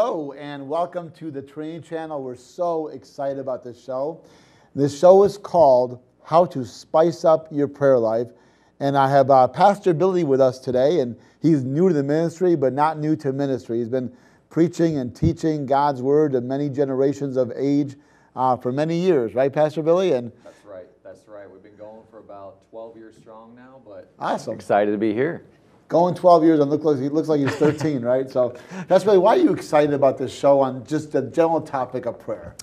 Hello, and welcome to the Trinity Channel. We're so excited about this show. This show is called How to Spice Up Your Prayer Life. And I have uh, Pastor Billy with us today, and he's new to the ministry, but not new to ministry. He's been preaching and teaching God's Word to many generations of age uh, for many years, right, Pastor Billy? And That's right. That's right. We've been going for about 12 years strong now, but awesome. excited to be here going 12 years and look like he looks like he's 13, right? So that's really why are you excited about this show on just the general topic of prayer?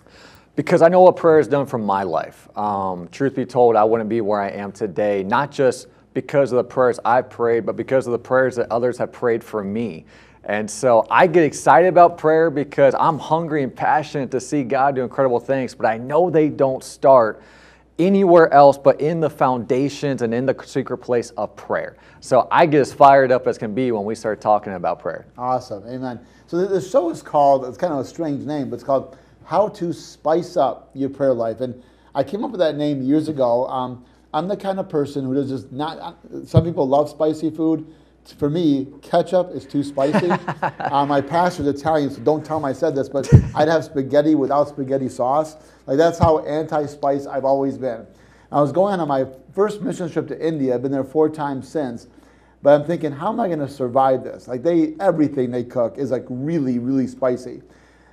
Because I know what prayer has done for my life. Um, truth be told, I wouldn't be where I am today, not just because of the prayers I've prayed, but because of the prayers that others have prayed for me. And so I get excited about prayer because I'm hungry and passionate to see God do incredible things, but I know they don't start anywhere else but in the foundations and in the secret place of prayer. So I get as fired up as can be when we start talking about prayer. Awesome. Amen. So the show is called, it's kind of a strange name, but it's called How to Spice Up Your Prayer Life. And I came up with that name years ago. Um, I'm the kind of person who does just not, some people love spicy food. For me, ketchup is too spicy. uh, my pastor's Italian, so don't tell him I said this, but I'd have spaghetti without spaghetti sauce. Like that's how anti-spice I've always been. I was going on my first mission trip to India. I've been there four times since. But I'm thinking, how am I going to survive this? Like they, everything they cook is like really, really spicy.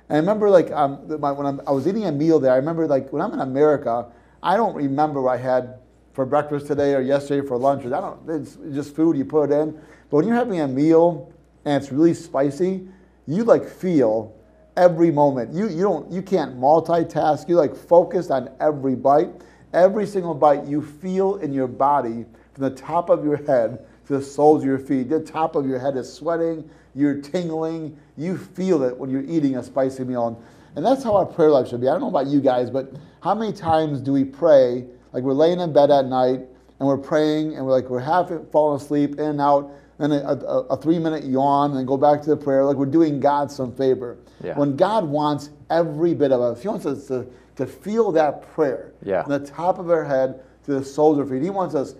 And I remember like um, when I'm, i was eating a meal there, I remember like when I'm in America, I don't remember what I had for breakfast today or yesterday for lunch. I don't, it's just food, you put it in. But when you're having a meal and it's really spicy, you like feel every moment. You, you, don't, you can't multitask. You like focus on every bite. Every single bite you feel in your body from the top of your head the soles of your feet. The top of your head is sweating. You're tingling. You feel it when you're eating a spicy meal. And that's how our prayer life should be. I don't know about you guys, but how many times do we pray? Like we're laying in bed at night and we're praying and we're like, we're half falling asleep, in and out and a, a, a, three minute yawn and then go back to the prayer. Like we're doing God some favor. Yeah. When God wants every bit of us, He wants us to, to feel that prayer yeah. from the top of our head to the soles of our feet. He wants us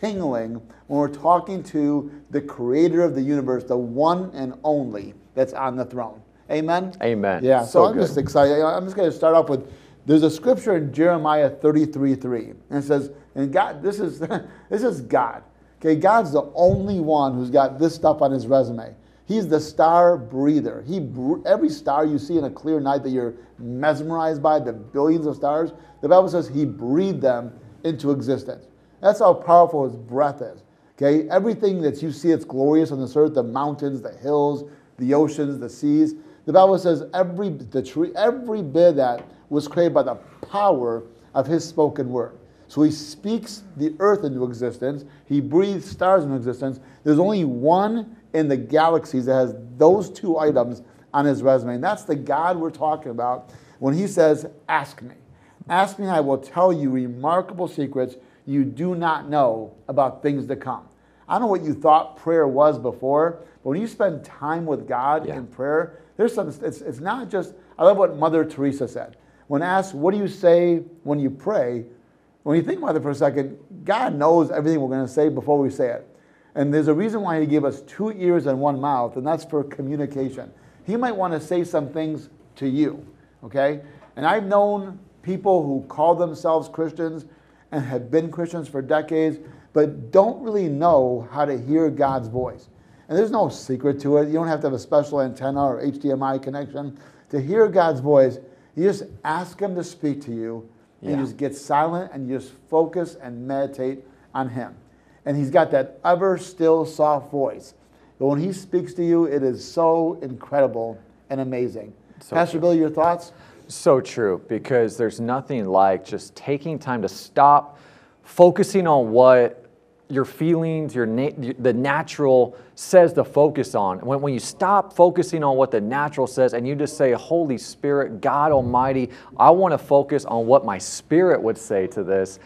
tingling when we're talking to the creator of the universe, the one and only that's on the throne. Amen? Amen. Yeah, so, so I'm good. just excited. I'm just going to start off with there's a scripture in Jeremiah 33 3. And it says, and God, this is this is God. Okay, God's the only one who's got this stuff on his resume. He's the star breather. He every star you see in a clear night that you're mesmerized by, the billions of stars, the Bible says he breathed them into existence. That's how powerful his breath is. Okay, everything that you see that's glorious on this earth, the mountains, the hills, the oceans, the seas, the Bible says every the tree, every bit that was created by the power of his spoken word. So he speaks the earth into existence. He breathes stars into existence. There's only one in the galaxies that has those two items on his resume. And that's the God we're talking about when he says, Ask me. Ask me, I will tell you remarkable secrets you do not know about things to come. I don't know what you thought prayer was before, but when you spend time with God yeah. in prayer, there's some, it's, it's not just, I love what Mother Teresa said. When asked, What do you say when you pray? When you think about it for a second, God knows everything we're going to say before we say it. And there's a reason why He gave us two ears and one mouth, and that's for communication. He might want to say some things to you, okay? And I've known people who call themselves Christians and have been Christians for decades, but don't really know how to hear God's voice. And there's no secret to it. You don't have to have a special antenna or HDMI connection. To hear God's voice, you just ask Him to speak to you yeah. You just get silent and you just focus and meditate on Him. And He's got that ever still soft voice. But when He speaks to you, it is so incredible and amazing. So Pastor true. Bill, your thoughts? So true, because there's nothing like just taking time to stop, focusing on what your feelings, your na- the natural says to focus on. When, when you stop focusing on what the natural says and you just say, Holy Spirit, God Almighty, I want to focus on what my spirit would say to this,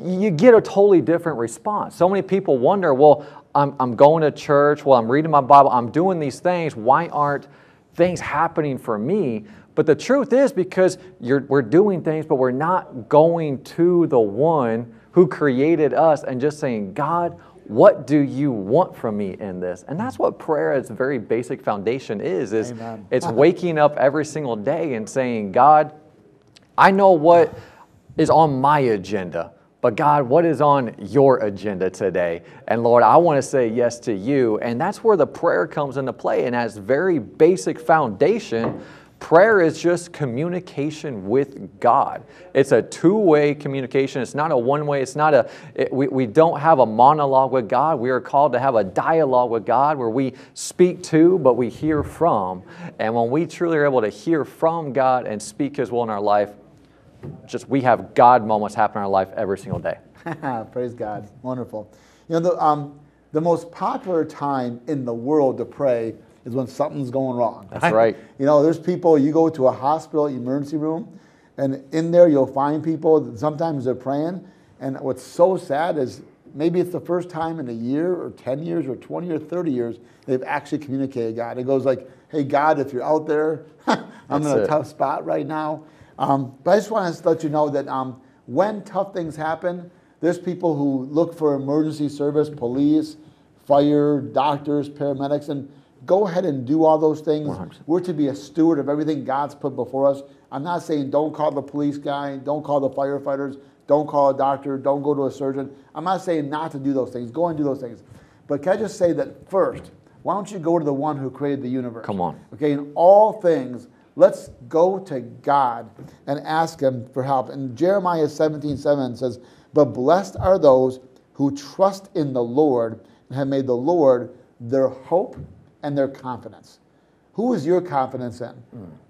you get a totally different response. So many people wonder, well, I'm, I'm going to church, well, I'm reading my Bible, I'm doing these things. Why aren't things happening for me? But the truth is because we're doing things, but we're not going to the one who created us and just saying, God, what do you want from me in this? And that's what prayer at its very basic foundation is, is Amen. it's waking up every single day and saying, God, I know what is on my agenda, but God, what is on your agenda today? And Lord, I want to say yes to you. And that's where the prayer comes into play. And as very basic foundation, prayer is just communication with God. It's a two-way communication. It's not a one-way. It's not a, it, we, we don't have a monologue with God. We are called to have a dialogue with God where we speak to, but we hear from. And when we truly are able to hear from God and speak His will in our life, just we have God moments happen in our life every single day. Praise God. Wonderful. You know, the, um, the most popular time in the world to pray is when something's going wrong. That's right. You know, there's people, you go to a hospital emergency room, and in there you'll find people, that sometimes they're praying, and what's so sad is maybe it's the first time in a year or 10 years or 20 or 30 years they've actually communicated God. It goes like, hey, God, if you're out there, I'm That's in a it. tough spot right now. Um, but I just want to let you know that um, when tough things happen, there's people who look for emergency service, police, fire, doctors, paramedics, and go ahead and do all those things. 100%. We're to be a steward of everything God's put before us. I'm not saying don't call the police guy, don't call the firefighters, don't call a doctor, don't go to a surgeon. I'm not saying not to do those things. Go and do those things. But can I just say that first, why don't you go to the one who created the universe? Come on. Okay, in all things, let's go to God and ask Him for help. And Jeremiah 17 7 says, But blessed are those who trust in the Lord and have made the Lord their hope and their confidence. Who is your confidence in?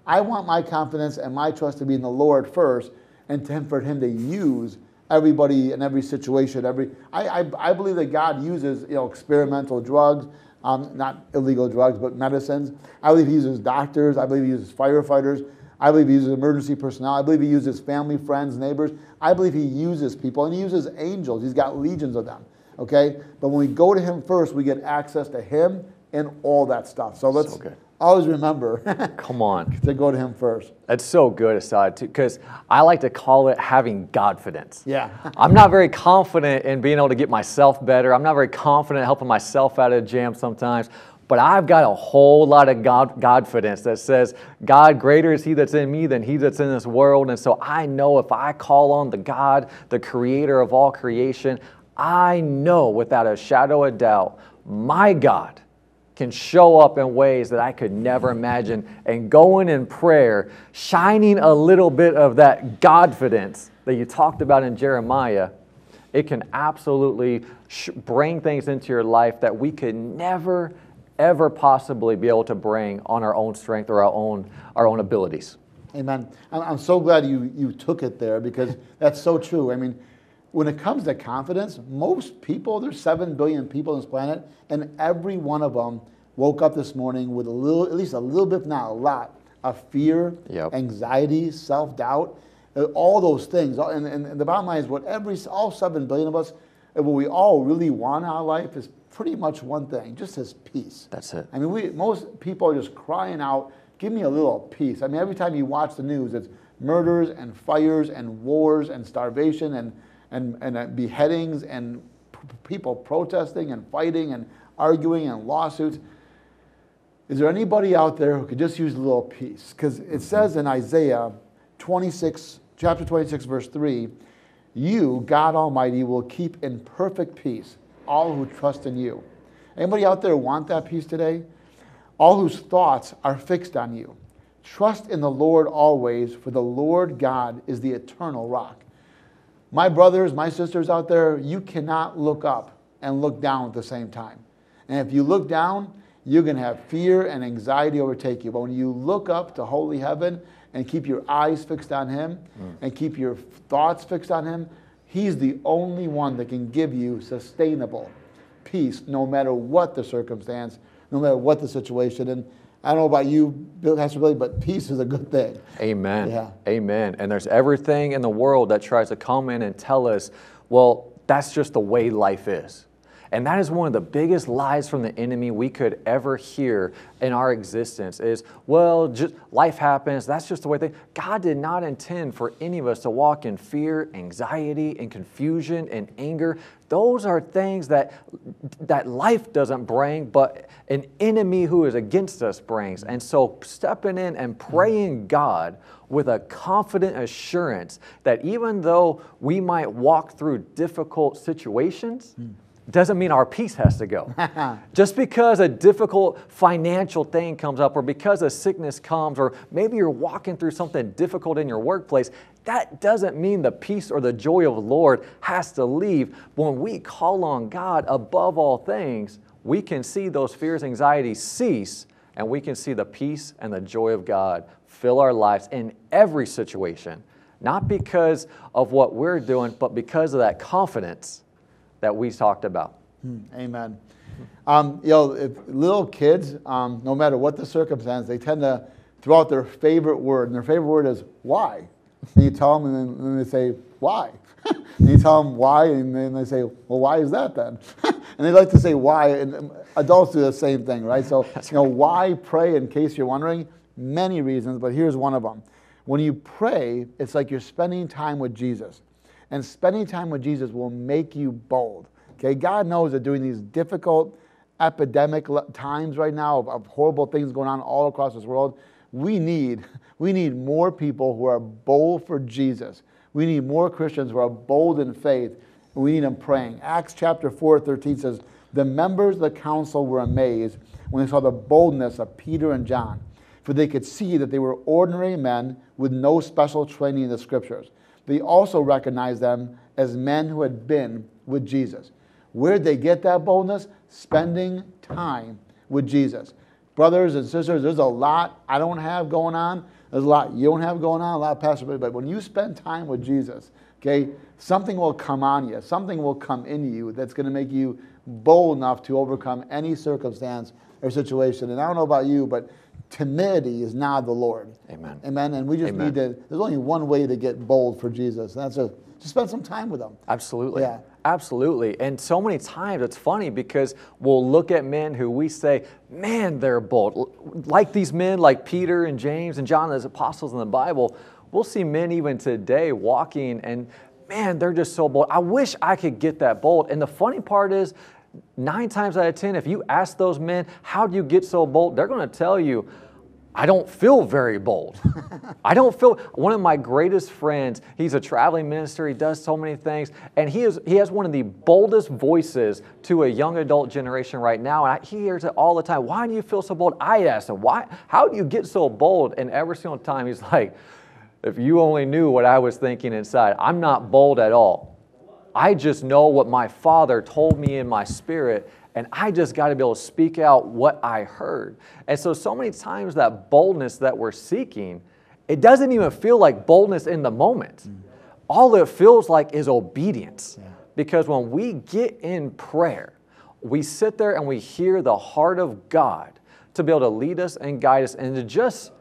I want my confidence and my trust to be in the Lord first, and to him, for Him to use everybody in every situation. Every I, I, I believe that God uses you know experimental drugs, um, not illegal drugs, but medicines. I believe He uses doctors. I believe He uses firefighters. I believe He uses emergency personnel. I believe He uses family, friends, neighbors. I believe He uses people, and He uses angels. He's got legions of them. Okay, but when we go to Him first, we get access to Him and all that stuff. So let's always remember Come on. to go to Him first. That's so good, aside too, because I like to call it having Godfidence. Yeah. I'm not very confident in being able to get myself better. I'm not very confident helping myself out of jam sometimes. But I've got a whole lot of God, Godfidence that says, God, greater is He that's in me than He that's in this world. And so I know if I call on the God, the creator of all creation, I know without a shadow of doubt, my God can show up in ways that I could never imagine. And going in prayer, shining a little bit of that Godfidence that you talked about in Jeremiah, it can absolutely bring things into your life that we could never, ever possibly be able to bring on our own strength or our own, our own abilities. Amen. I'm, I'm so glad you, you took it there because that's so true. I mean, when it comes to confidence, most people, there's 7 billion people on this planet, and every one of them woke up this morning with a little, at least a little bit, if not a lot, of fear, Yep. anxiety, self doubt, uh, all those things. And, and, and the bottom line is what every, all 7 billion of us, what we all really want in our life is pretty much one thing, just as peace. That's it. I mean, we, most people are just crying out, give me a little peace. I mean, every time you watch the news, it's murders and fires and wars and starvation and, and, and uh, beheadings and people protesting and fighting and arguing and lawsuits. Is there anybody out there who could just use a little peace? Because it says in Isaiah 26, chapter 26, verse 3, you, God Almighty, will keep in perfect peace all who trust in you. Anybody out there want that peace today? All whose thoughts are fixed on you. Trust in the Lord always, for the Lord God is the eternal rock. My brothers, my sisters out there, you cannot look up and look down at the same time. And if you look down, you're going to have fear and anxiety overtake you. But when you look up to holy heaven and keep your eyes fixed on Him mm. and keep your thoughts fixed on Him, He's the only one that can give you sustainable peace no matter what the circumstance, no matter what the situation. And I don't know about you, Bill, Pastor Billy, but peace is a good thing. Amen. Yeah. Amen. And there's everything in the world that tries to come in and tell us, well, that's just the way life is. And that is one of the biggest lies from the enemy we could ever hear in our existence is, well, just life happens. That's just the way things. God did not intend for any of us to walk in fear, anxiety, and confusion and anger. Those are things that that life doesn't bring, but an enemy who is against us brings. And so stepping in and praying God with a confident assurance that even though we might walk through difficult situations, hmm. Doesn't mean our peace has to go. Just because a difficult financial thing comes up, or because a sickness comes, or maybe you're walking through something difficult in your workplace, that doesn't mean the peace or the joy of the Lord has to leave. When we call on God above all things, we can see those fears, and anxieties cease, and we can see the peace and the joy of God fill our lives in every situation, not because of what we're doing, but because of that confidence that we talked about. Amen. Um, you know, if little kids, um, no matter what the circumstance, they tend to throw out their favorite word, and their favorite word is why. And you tell them, and then, they say, why? and you tell them why, and then they say, well, why is that then? and they like to say why, and um, adults do the same thing, right? So, you know, why pray, in case you're wondering? Many reasons, but here's one of them. When you pray, it's like you're spending time with Jesus. And spending time with Jesus will make you bold. Okay, God knows that during these difficult epidemic times right now of, of horrible things going on all across this world, we need we need more people who are bold for Jesus. We need more Christians who are bold in faith. We need them praying. Acts chapter 4, 13 says, The members of the council were amazed when they saw the boldness of Peter and John, for they could see that they were ordinary men with no special training in the scriptures. They also recognized them as men who had been with Jesus. Where'd they get that boldness? Spending time with Jesus. Brothers and sisters, there's a lot I don't have going on. There's a lot you don't have going on, a lot of Pastor, but when you spend time with Jesus, okay, something will come on you, something will come in you that's going to make you bold enough to overcome any circumstance or situation. And I don't know about you, but timidity is not the Lord. Amen. Amen. And we just Amen. need to, there's only one way to get bold for Jesus, and that's to just spend some time with Him. Absolutely. Yeah. Absolutely. And so many times it's funny because we'll look at men who we say, man, they're bold. Like these men, like Peter and James and John, as apostles in the Bible, we'll see men even today walking and man, they're just so bold. I wish I could get that bold. And the funny part is, nine times out of 10, if you ask those men, how do you get so bold? They're going to tell you, I don't feel very bold. I don't feel one of my greatest friends, he's a traveling minister, he does so many things, and he is he has one of the boldest voices to a young adult generation right now. And I, he hears it all the time. Why do you feel so bold? I asked him, why how do you get so bold? And every single time he's like, if you only knew what I was thinking inside, I'm not bold at all. I just know what my father told me in my spirit, and I just got to be able to speak out what I heard. And so, so many times that boldness that we're seeking, it doesn't even feel like boldness in the moment. Mm. All it feels like is obedience. Because when we get in prayer, we sit there and we hear the heart of God to be able to lead us and guide us, and to just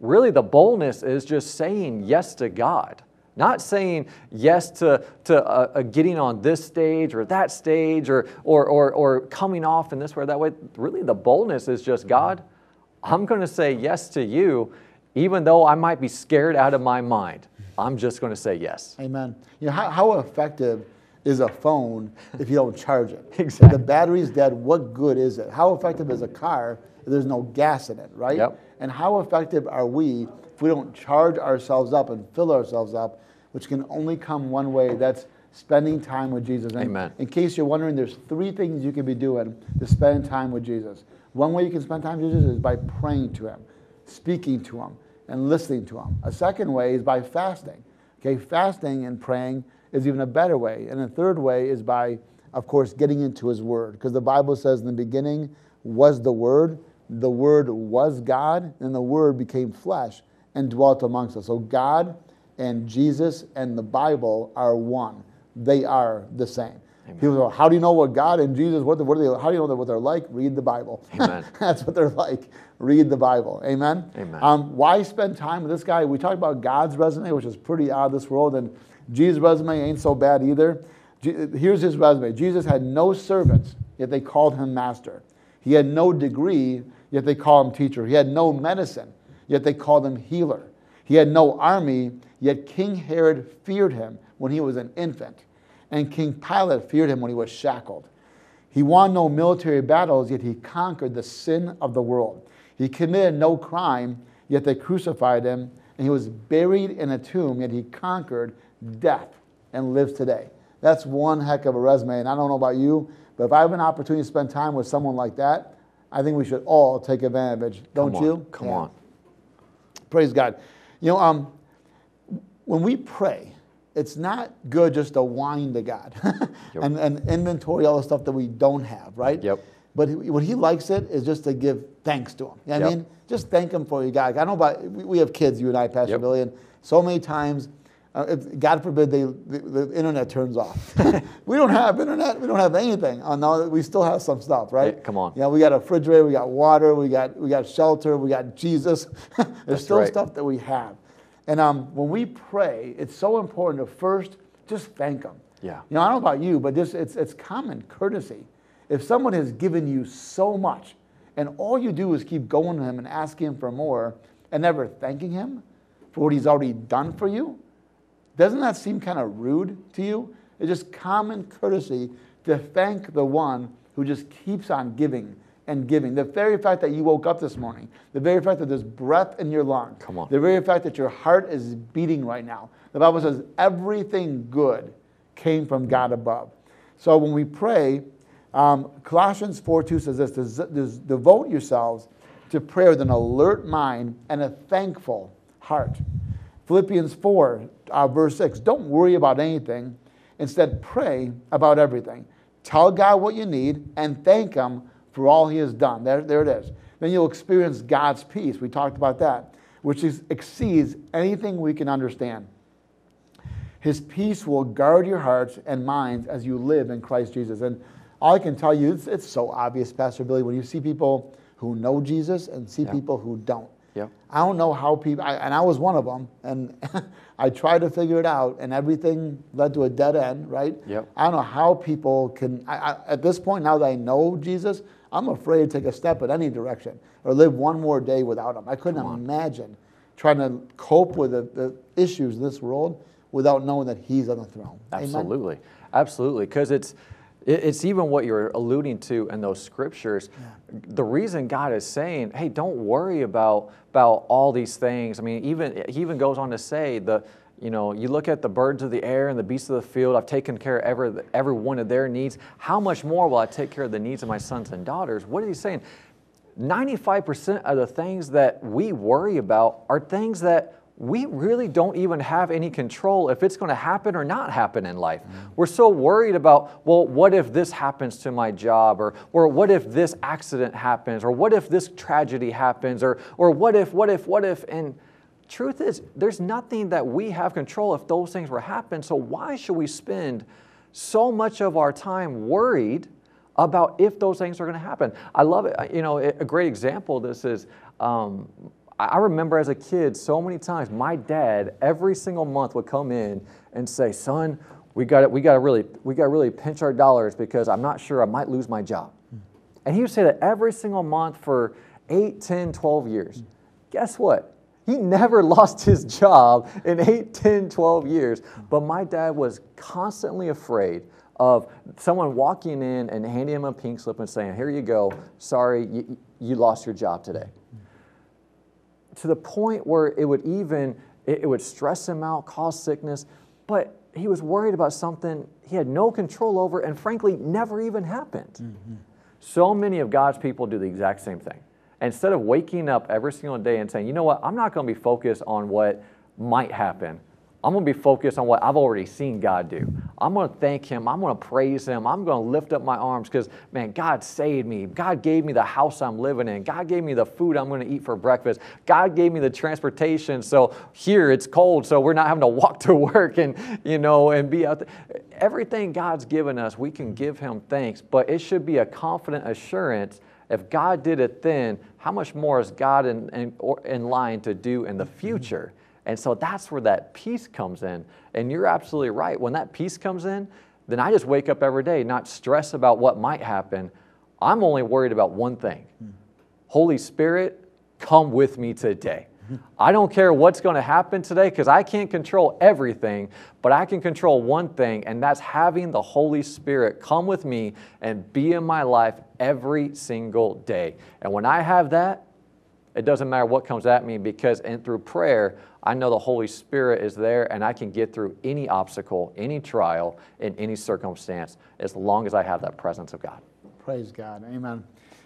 really the boldness is just saying yes to God. Not saying yes to, to uh, uh, getting on this stage or that stage or, or, or, or coming off in this way or that way. Really, the boldness is just God, I'm going to say yes to you, even though I might be scared out of my mind. I'm just going to say yes. Amen. You know, how, how effective is a phone if you don't charge it? Exactly. If the battery's dead, what good is it? How effective is a car if there's no gas in it, right? Yep. And how effective are we if we don't charge ourselves up and fill ourselves up, which can only come one way? That's spending time with Jesus. And Amen. In case you're wondering, there's three things you can be doing to spend time with Jesus. One way you can spend time with Jesus is by praying to Him, speaking to Him, and listening to Him. A second way is by fasting. Okay, fasting and praying is even a better way. And a third way is by, of course, getting into His Word. Because the Bible says in the beginning was the Word, the Word was God, and the Word became flesh and dwelt amongst us. So God and Jesus and the Bible are one. They are the same. People go, how do you know what God and Jesus, what, what are they, how do you know what they're like? Read the Bible. Amen. That's what they're like. Read the Bible. Amen? Amen. Um, why spend time with this guy? We talked about God's resume, which is pretty out of this world, and Jesus' resume ain't so bad either. Here's his resume Jesus had no servants, yet they called him master. He had no degree, yet they called him teacher. He had no medicine, yet they called him healer. He had no army, yet King Herod feared him when he was an infant, and King Pilate feared him when he was shackled. He won no military battles, yet he conquered the sin of the world. He committed no crime, yet they crucified him, and he was buried in a tomb, yet he conquered death and lives today. That's one heck of a resume, and I don't know about you, but if I have an opportunity to spend time with someone like that, I think we should all take advantage, don't Come on, you? Come Yeah. on. Praise God. You know, um, when we pray, it's not good just to whine to God Yep. and, and inventory all the stuff that we don't have, right? Yep. But he- what he likes it is just to give thanks to him. You know what I mean? Just thank him for you, God. I know about, we we have kids, you and I, Pastor Yep. Billy, and so many times, uh, if, God forbid, they, the, the internet turns off. we don't have internet. We don't have anything. Oh, no, we still have some stuff, right? Come on. Yeah, we got a refrigerator, we got water, we got we got shelter, we got Jesus. There's That's still right. stuff that we have. And um, when we pray, it's so important to first just thank Him. Yeah. You know, I don't know about you, but just it's it's common courtesy. If someone has given you so much, and all you do is keep going to Him and asking Him for more, and never thanking Him for what He's already done for you, doesn't that seem kind of rude to you? It's just common courtesy to thank the one who just keeps on giving and giving. The very fact that you woke up this morning, the very fact that there's breath in your lung, Come on. the very fact that your heart is beating right now. The Bible says everything good came from God above. So when we pray, um, Colossians 4 2 says this "Des- des- devote yourselves to prayer with an alert mind and a thankful heart. Philippians 4, uh, verse 6 don't worry about anything, instead, pray about everything. Tell God what you need and thank Him for all He has done. There, there it is. Then you'll experience God's peace. We talked about that, which is, exceeds anything we can understand. His peace will guard your hearts and minds as you live in Christ Jesus. And all I can tell you, it's, it's so obvious, Pastor Billy, when you see people who know Jesus and see Yeah. people who don't. Yep. I don't know how people, I, and I was one of them, and I tried to figure it out, and everything led to a dead end, right? Yep. I don't know how people can, I, I, at this point, now that I know Jesus, I'm afraid to take a step in any direction or live one more day without him. I couldn't imagine trying to cope with the, the issues in this world without knowing that he's on the throne. Amen? Absolutely, absolutely, because it's it's even what you're alluding to in those scriptures. The reason God is saying, "Hey, don't worry about about all these things." I mean, even he even goes on to say the. You know, you look at the birds of the air and the beasts of the field. I've taken care of every, every one of their needs. How much more will I take care of the needs of my sons and daughters? What is he saying? 95% of the things that we worry about are things that we really don't even have any control if it's going to happen or not happen in life. Mm-hmm. We're so worried about, well, what if this happens to my job or or what if this accident happens or what if this tragedy happens or or what if what if what if and truth is there's nothing that we have control if those things were happen. So why should we spend so much of our time worried about if those things are going to happen. I love it. You know, a great example of this is um, I remember as a kid so many times my dad every single month would come in and say, "Son, we got we got to really we got to really pinch our dollars because I'm not sure I might lose my job." And he would say that every single month for 8, 10, 12 years. Guess what? He never lost his job in 8, 10, 12 years. But my dad was constantly afraid of someone walking in and handing him a pink slip and saying, Here you go. Sorry, you, you lost your job today. To the point where it would even it, it would stress him out, cause sickness, but he was worried about something he had no control over and frankly never even happened. Mm-hmm. So many of God's people do the exact same thing. Instead of waking up every single day and saying, you know what, I'm not going to be focused on what might happen. I'm going to be focused on what I've already seen God do. I'm going to thank Him. I'm going to praise Him. I'm going to lift up my arms because, man, God saved me. God gave me the house I'm living in. God gave me the food I'm going to eat for breakfast. God gave me the transportation. So here it's cold, so we're not having to walk to work and, you know, and be out there. Everything God's given us, we can give Him thanks, but it should be a confident assurance if God did it then, how much more is God in, in, or in line to do in the mm-hmm. future? And so that's where that peace comes in. And you're absolutely right. When that peace comes in, then I just wake up every day, not stress about what might happen. I'm only worried about one thing mm-hmm. Holy Spirit, come with me today. Mm-hmm. I don't care what's going to happen today because I can't control everything, but I can control one thing, and that's having the Holy Spirit come with me and be in my life every single day. And when I have that, it doesn't matter what comes at me because and through prayer, I know the Holy Spirit is there and I can get through any obstacle, any trial, in any circumstance as long as I have that presence of God. Praise God. Amen.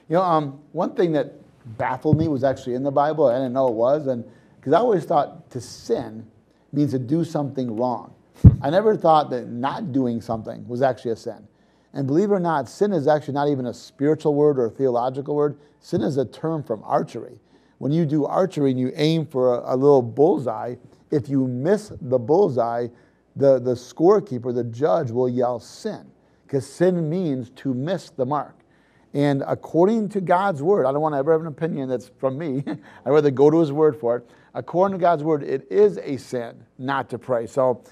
You know, um, one thing that baffled me was actually in the Bible. I didn't know it was, and because I always thought to sin means to do something wrong. I never thought that not doing something was actually a sin. And believe it or not, sin is actually not even a spiritual word or a theological word. Sin is a term from archery. When you do archery and you aim for a, a little bullseye, if you miss the bullseye, the, the scorekeeper, the judge, will yell sin, because sin means to miss the mark. And according to God's word, I don't want to ever have an opinion that's from me. I'd rather go to his word for it. According to God's word, it is a sin not to pray. So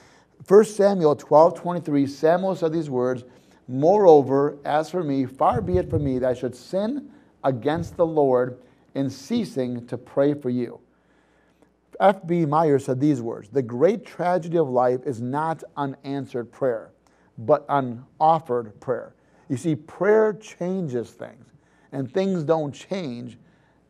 1 Samuel 12, 23, Samuel said these words, Moreover, as for me, far be it from me that I should sin against the Lord in ceasing to pray for you. F.B. Meyer said these words The great tragedy of life is not unanswered prayer, but unoffered prayer. You see, prayer changes things, and things don't change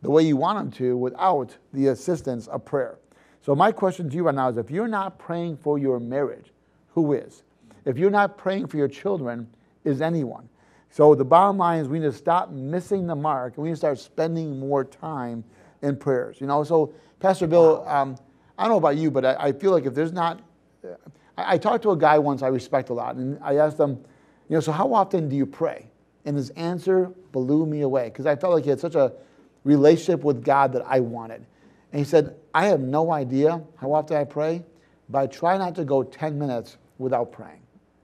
the way you want them to without the assistance of prayer. So, my question to you right now is if you're not praying for your marriage, who is? If you're not praying for your children, is anyone? So the bottom line is we need to stop missing the mark and we need to start spending more time in prayers. You know, so Pastor Bill, um, I don't know about you, but I, I feel like if there's not, I, I, talked to a guy once I respect a lot, and I asked him, you know, so how often do you pray? And his answer blew me away because I felt like he had such a relationship with God that I wanted. And he said, I have no idea how often I pray, but I try not to go 10 minutes without praying.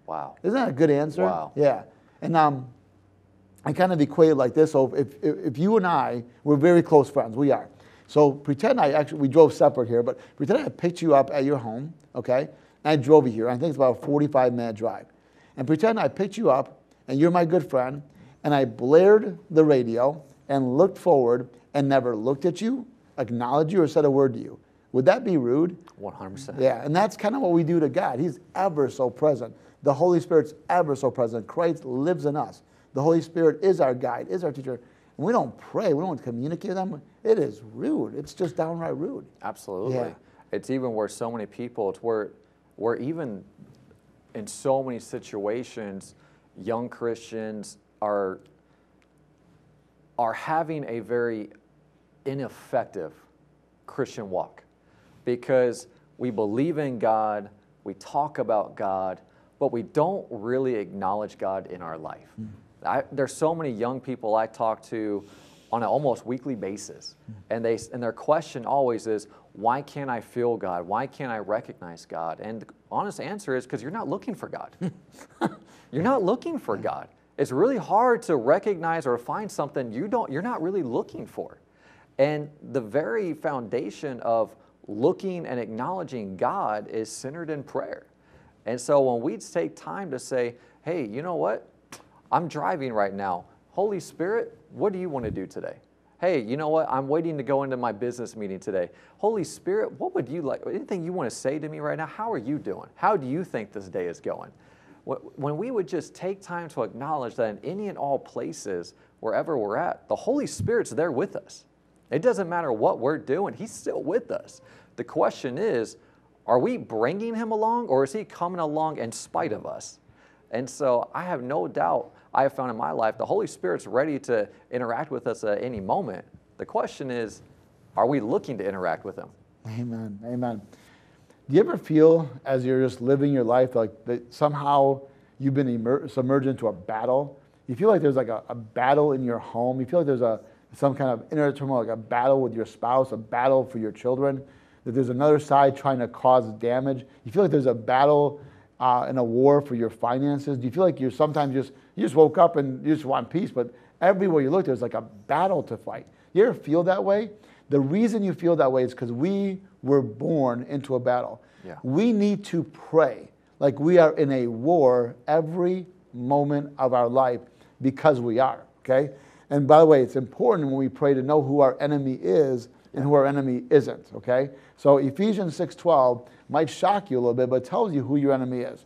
Wow. Isn't that a good answer? Wow. Yeah. And um, I kind of equate it like this. So if, if, if you and I, we're very close friends, we are. So pretend I actually, we drove separate here, but pretend I picked you up at your home, okay? And I drove you here. I think it's about a 45 minute drive. And pretend I picked you up and you're my good friend, and I blared the radio and looked forward and never looked at you, acknowledged you, or said a word to you. Would that be rude? 100%. Yeah, and that's kind of what we do to God. He's ever so present. The Holy Spirit's ever so present. Christ lives in us. The Holy Spirit is our guide, is our teacher. And we don't pray, we don't communicate with them. It is rude. It's just downright rude. Absolutely. Yeah. It's even where so many people, it's where, where even in so many situations, young Christians are, are having a very ineffective Christian walk because we believe in God, we talk about God, but we don't really acknowledge God in our life. Mm. I, there's so many young people I talk to on an almost weekly basis, hmm. and they and their question always is, "Why can't I feel God? Why can't I recognize God?" And the honest answer is because you're not looking for God. Hmm. you're not looking for hmm. God. It's really hard to recognize or find something you don't. You're not really looking for, and the very foundation of looking and acknowledging God is centered in prayer. And so when we take time to say, "Hey, you know what? I'm driving right now. Holy Spirit, what do you want to do today? Hey, you know what? I'm waiting to go into my business meeting today. Holy Spirit, what would you like? Anything you want to say to me right now? How are you doing? How do you think this day is going? When we would just take time to acknowledge that in any and all places, wherever we're at, the Holy Spirit's there with us. It doesn't matter what we're doing, He's still with us. The question is, are we bringing Him along or is He coming along in spite of us? And so I have no doubt I have found in my life the Holy Spirit's ready to interact with us at any moment. The question is, are we looking to interact with Him? Amen. Amen. Do you ever feel as you're just living your life like that somehow you've been immer- submerged into a battle? You feel like there's like a, a, battle in your home. You feel like there's a some kind of inner turmoil, like a battle with your spouse, a battle for your children. That there's another side trying to cause damage. You feel like there's a battle uh, in a war for your finances? Do you feel like you're sometimes just you just woke up and you just want peace, but everywhere you look, there's like a battle to fight. You ever feel that way? The reason you feel that way is because we were born into a battle. Yeah. We need to pray like we are in a war every moment of our life because we are, okay? And by the way, it's important when we pray to know who our enemy is and who our enemy isn't, okay? So Ephesians 6:12 might shock you a little bit, but it tells you who your enemy is.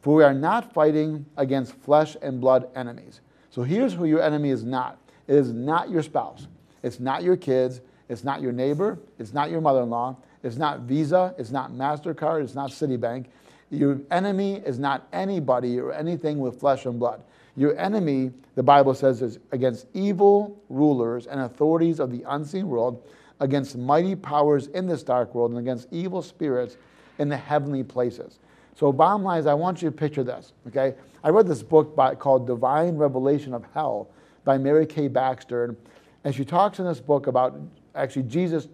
For we are not fighting against flesh and blood enemies. So here's who your enemy is not. It is not your spouse. It's not your kids. It's not your neighbor. It's not your mother-in-law. It's not Visa. It's not MasterCard. It's not Citibank. Your enemy is not anybody or anything with flesh and blood. Your enemy, the Bible says, is against evil rulers and authorities of the unseen world, against mighty powers in this dark world, and against evil spirits in the heavenly places. So, bottom line is, I want you to picture this, okay? I read this book by, called Divine Revelation of Hell by Mary K. Baxter, and she talks in this book about actually Jesus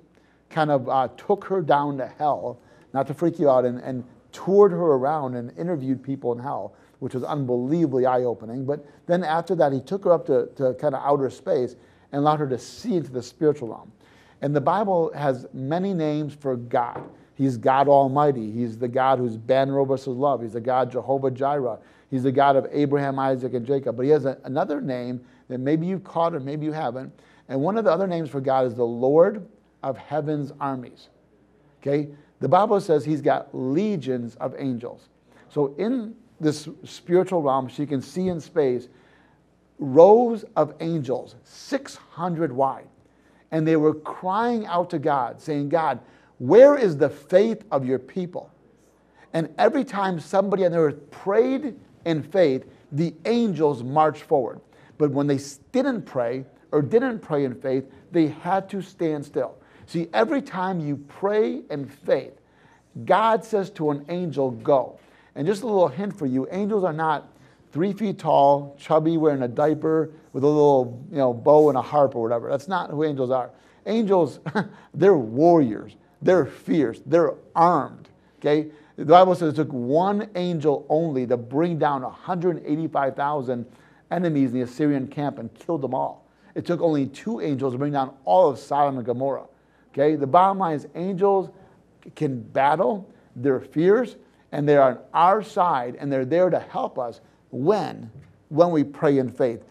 kind of uh, took her down to hell, not to freak you out, and, and toured her around and interviewed people in hell, which was unbelievably eye opening. But then after that, he took her up to, to kind of outer space and allowed her to see into the spiritual realm. And the Bible has many names for God. He's God Almighty. He's the God whose banner over love. He's the God Jehovah Jireh. He's the God of Abraham, Isaac, and Jacob. But he has a, another name that maybe you've caught or maybe you haven't. And one of the other names for God is the Lord of heaven's armies. Okay? The Bible says he's got legions of angels. So in this spiritual realm, she can see in space rows of angels, 600 wide. And they were crying out to God, saying, God, where is the faith of your people? And every time somebody on earth prayed in faith, the angels marched forward. But when they didn't pray or didn't pray in faith, they had to stand still. See, every time you pray in faith, God says to an angel, go. And just a little hint for you angels are not three feet tall, chubby, wearing a diaper with a little you know, bow and a harp or whatever. That's not who angels are. Angels, they're warriors, they're fierce, they're armed. Okay? The Bible says it took one angel only to bring down 185,000 enemies in the Assyrian camp and killed them all. It took only two angels to bring down all of Sodom and Gomorrah. Okay? The bottom line is angels can battle, they're fierce, and they're on our side, and they're there to help us when? When we pray in faith.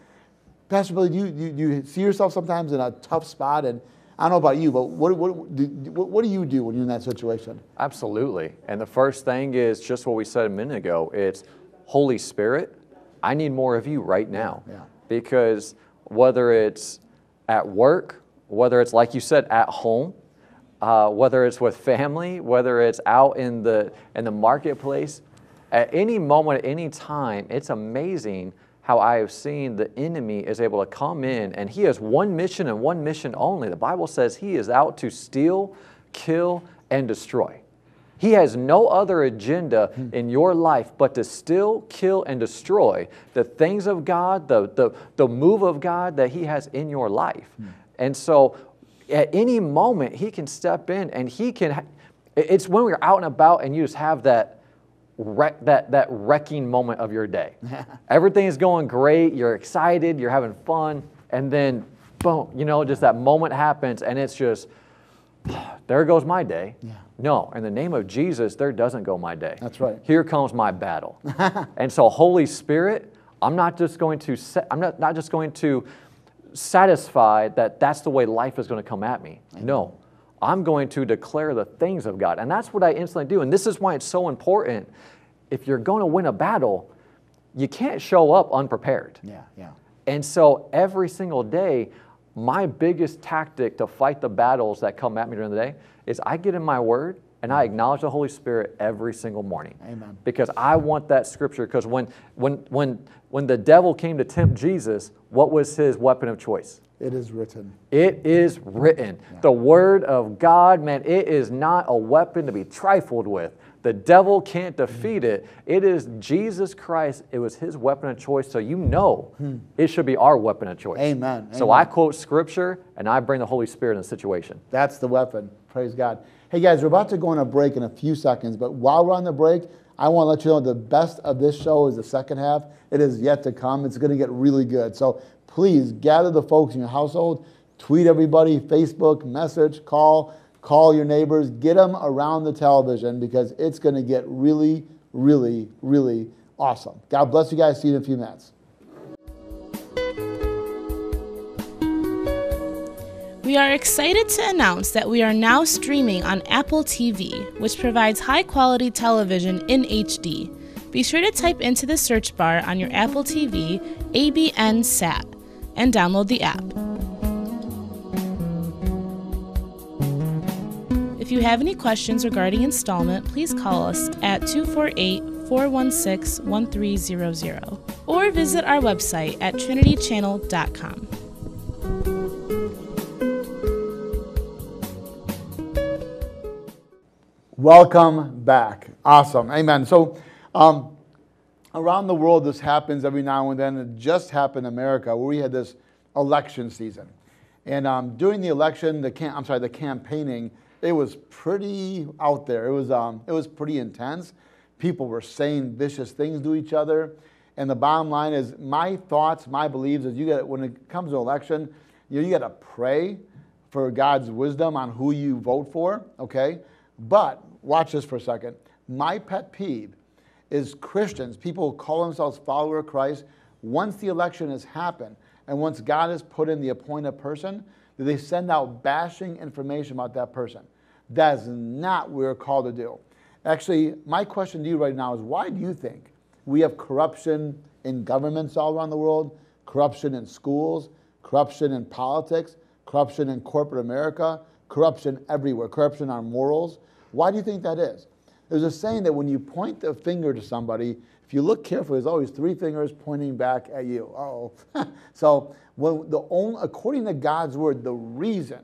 Pastor Billy, do you, do you see yourself sometimes in a tough spot? And I don't know about you, but what, what, do, what do you do when you're in that situation? Absolutely. And the first thing is just what we said a minute ago it's Holy Spirit, I need more of you right now. Yeah. Because whether it's at work, whether it's like you said, at home, uh, whether it's with family, whether it's out in the in the marketplace, at any moment, at any time, it's amazing how I have seen the enemy is able to come in and he has one mission and one mission only. The Bible says he is out to steal, kill, and destroy. He has no other agenda hmm. in your life but to still kill and destroy the things of God, the, the, the move of God that He has in your life. Hmm. And so at any moment, He can step in and He can. It's when we're out and about and you just have that. Wreck, that, that wrecking moment of your day. Everything is going great, you're excited, you're having fun, and then boom, you know, just that moment happens and it's just, there goes my day. Yeah. No, in the name of Jesus, there doesn't go my day. That's right. Here comes my battle. and so, Holy Spirit, I'm not just going to set, I'm not, not just going to satisfy that that's the way life is going to come at me. No, I'm going to declare the things of God. And that's what I instantly do. And this is why it's so important. If you're going to win a battle, you can't show up unprepared. Yeah, yeah. And so every single day, my biggest tactic to fight the battles that come at me during the day is I get in my word and I mm. acknowledge the Holy Spirit every single morning. Amen. Because I want that scripture. Because when, when, when, when the devil came to tempt Jesus, what was his weapon of choice? It is written. It is written. The word of God, man, it is not a weapon to be trifled with. The devil can't hmm. defeat it. It is Jesus Christ. It was his weapon of choice. So you know hmm. it should be our weapon of choice. Amen. So Amen. I quote scripture and I bring the Holy Spirit in the situation. That's the weapon. Praise God. Hey guys, we're about to go on a break in a few seconds, but while we're on the break, I want to let you know the best of this show is the second half. It is yet to come. It's going to get really good. So please gather the folks in your household, tweet everybody, Facebook, message, call, call your neighbors, get them around the television because it's going to get really, really, really awesome. God bless you guys. See you in a few minutes. We are excited to announce that we are now streaming on Apple TV, which provides high quality television in HD. Be sure to type into the search bar on your Apple TV ABN SAT and download the app. If you have any questions regarding installment, please call us at 248 416 1300 or visit our website at trinitychannel.com. Welcome back. Awesome. Amen. So, um, around the world, this happens every now and then. It just happened in America where we had this election season. And um, during the election, the cam- I'm sorry, the campaigning, it was pretty out there. It was, um, it was pretty intense. People were saying vicious things to each other. And the bottom line is, my thoughts, my beliefs is you got when it comes to election, you, know, you got to pray for God's wisdom on who you vote for. Okay, but watch this for a second. My pet peeve is Christians, people who call themselves follower of Christ, once the election has happened and once God has put in the appointed person, they send out bashing information about that person. That is not what we're called to do. Actually, my question to you right now is why do you think we have corruption in governments all around the world, corruption in schools, corruption in politics, corruption in corporate America, corruption everywhere, corruption in our morals? Why do you think that is? There's a saying that when you point the finger to somebody, if you look carefully, there's always three fingers pointing back at you. Oh, so when the only, according to God's word, the reason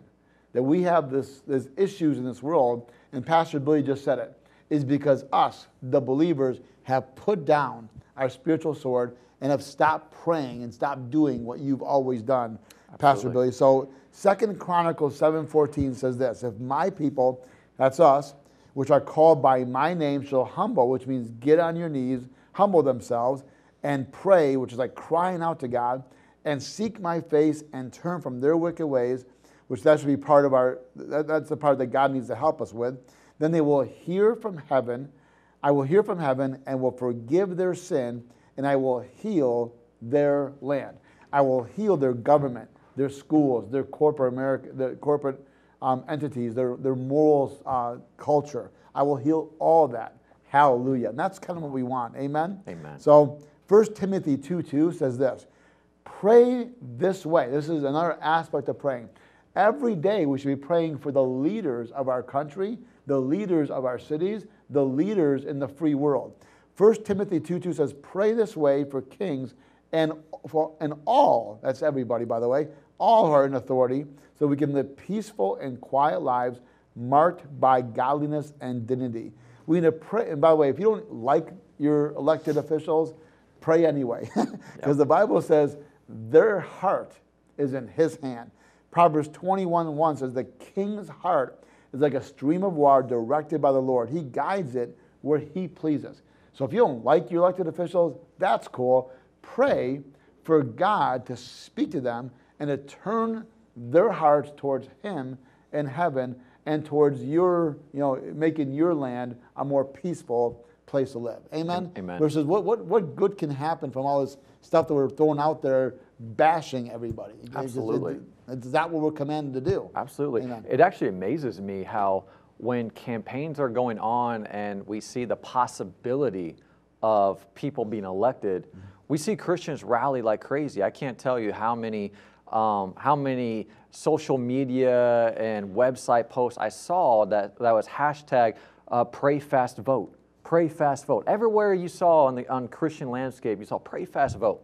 that we have this, this issues in this world, and Pastor Billy just said it, is because us, the believers, have put down our spiritual sword and have stopped praying and stopped doing what you've always done, Absolutely. Pastor Billy. So Second Chronicles 7:14 says this: If my people, that's us, which are called by my name shall humble, which means get on your knees, humble themselves, and pray, which is like crying out to God, and seek my face and turn from their wicked ways, which that should be part of our, that, that's the part that God needs to help us with. Then they will hear from heaven. I will hear from heaven and will forgive their sin, and I will heal their land. I will heal their government, their schools, their corporate America, their corporate um, entities, their, their moral uh, culture. I will heal all that. Hallelujah. And that's kind of what we want. Amen? Amen. So 1 Timothy 2 2 says this Pray this way. This is another aspect of praying. Every day we should be praying for the leaders of our country, the leaders of our cities, the leaders in the free world. 1 Timothy 2 2 says, Pray this way for kings and for and all, that's everybody by the way, all who are in authority, so we can live peaceful and quiet lives marked by godliness and dignity. We need to pray. And by the way, if you don't like your elected officials, pray anyway. Because yep. the Bible says their heart is in his hand. Proverbs 21 1 says, The king's heart is like a stream of water directed by the Lord. He guides it where he pleases. So if you don't like your elected officials, that's cool. Pray for God to speak to them and to turn their hearts towards Him in heaven and towards your, you know, making your land a more peaceful place to live. Amen? Amen. Versus what, what, what good can happen from all this stuff that we're throwing out there bashing everybody? Absolutely. Is, is that what we're commanded to do? Absolutely. Amen. It actually amazes me how when campaigns are going on and we see the possibility of people being elected, mm-hmm. we see Christians rally like crazy. I can't tell you how many um, how many social media and website posts I saw that, that was hashtag uh, pray fast vote. Pray fast vote. Everywhere you saw on the on Christian landscape, you saw pray fast vote.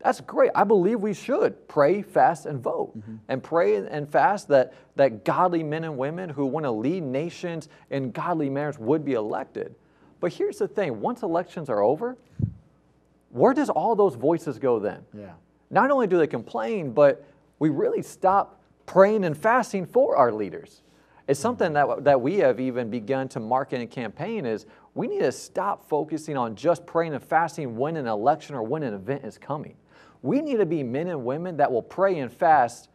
That's great. I believe we should pray, fast, and vote. Mm-hmm. And pray and fast that, that godly men and women who want to lead nations in godly manners would be elected. But here's the thing once elections are over, where does all those voices go then? Yeah not only do they complain, but we really stop praying and fasting for our leaders. It's mm-hmm. something that, that we have even begun to market and campaign is we need to stop focusing on just praying and fasting when an election or when an event is coming. We need to be men and women that will pray and fast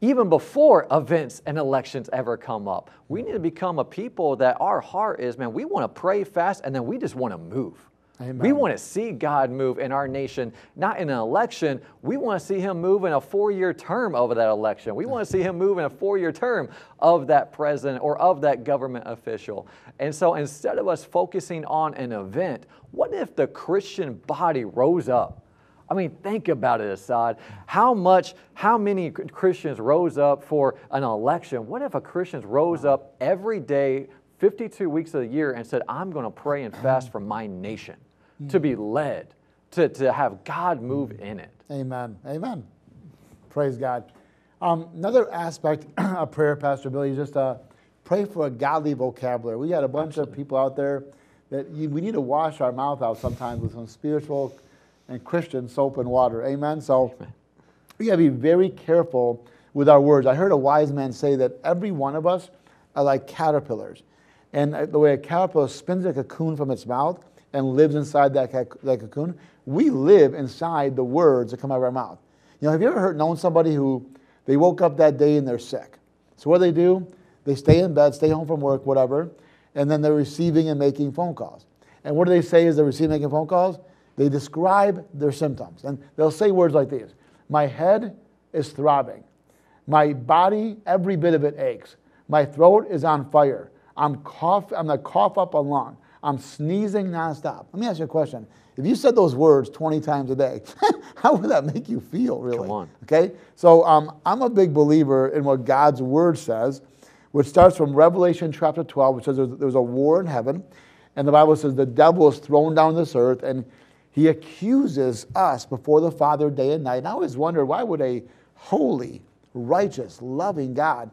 even before events and elections ever come up. We need to become a people that our heart is, man, we want to pray fast and then we just want to move. Amen. We want to see God move in our nation, not in an election. We want to see Him move in a four year term over that election. We want to see Him move in a four year term of that president or of that government official. And so instead of us focusing on an event, what if the Christian body rose up? I mean, think about it, Assad. How much, how many Christians rose up for an election? What if a Christian rose up every day 52 weeks of the year and said, I'm going to pray and fast for my nation, to be led, to, to have God move in it. Amen. Amen. Praise God. Um, another aspect of prayer, Pastor Billy, is just uh, pray for a godly vocabulary. We got a bunch Absolutely. of people out there that you, we need to wash our mouth out sometimes with some spiritual and Christian soap and water. Amen. So Amen. we got to be very careful with our words. I heard a wise man say that every one of us are like caterpillars. And the way a caterpillar spins a cocoon from its mouth and lives inside that, that cocoon, we live inside the words that come out of our mouth. You know, have you ever heard known somebody who they woke up that day and they're sick? So what do they do? They stay in bed, stay home from work, whatever, and then they're receiving and making phone calls. And what do they say as they're receiving and making phone calls? They describe their symptoms. And they'll say words like these My head is throbbing. My body, every bit of it aches. My throat is on fire. I'm cough, I'm gonna cough up a lung. I'm sneezing nonstop. Let me ask you a question. If you said those words 20 times a day, how would that make you feel, really? Come on. Okay? So um, I'm a big believer in what God's word says, which starts from Revelation chapter 12, which says there's, there's a war in heaven. And the Bible says the devil is thrown down this earth and he accuses us before the Father day and night. And I always wonder why would a holy, righteous, loving God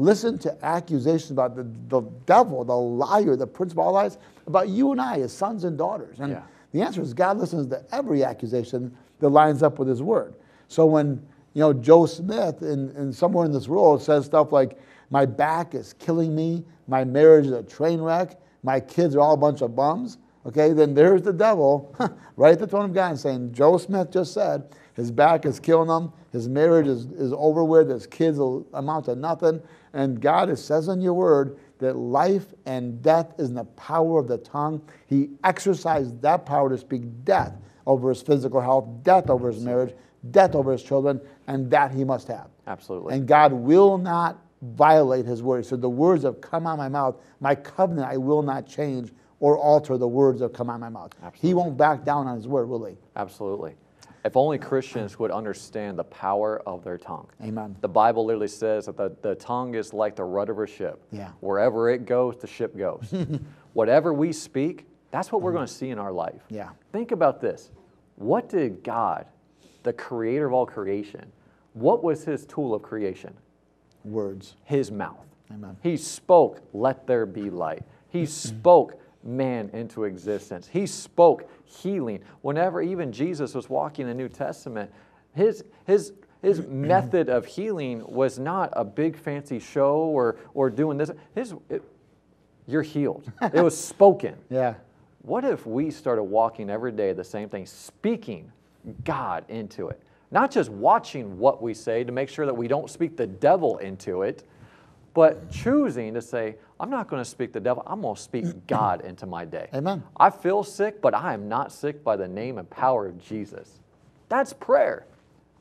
listen to accusations about the, the devil, the liar, the prince of all lies, about you and I as sons and daughters. And yeah. the answer is God listens to every accusation that lines up with his word. So when you know Joe Smith in, in somewhere in this world says stuff like, my back is killing me, my marriage is a train wreck, my kids are all a bunch of bums, okay, then there's the devil right at the throne of God saying, Joe Smith just said, his back is killing him, his marriage is, is over with, his kids will amount to nothing, and God, it says in your word that life and death is in the power of the tongue. He exercised that power to speak death over his physical health, death over his marriage, death over his children, and that he must have. Absolutely. And God will not violate his word. So the words have come out of my mouth, my covenant I will not change or alter the words that come out of my mouth. Absolutely. He won't back down on his word, will he? Absolutely. If only Christians would understand the power of their tongue. Amen. The Bible literally says that the, the tongue is like the rudder of a ship. Yeah. Wherever it goes, the ship goes. Whatever we speak, that's what we're mm-hmm. going to see in our life. Yeah. Think about this. What did God, the creator of all creation, what was his tool of creation? Words. His mouth. Amen. He spoke, let there be light. He spoke, man into existence. He spoke healing. Whenever even Jesus was walking in the New Testament, his, his, his method of healing was not a big fancy show or, or doing this. His, it, you're healed. It was spoken. Yeah. What if we started walking every day the same thing, speaking God into it? Not just watching what we say to make sure that we don't speak the devil into it, but choosing to say, I'm not going to speak the devil. I'm going to speak God into my day. Amen. I feel sick, but I am not sick by the name and power of Jesus. That's prayer.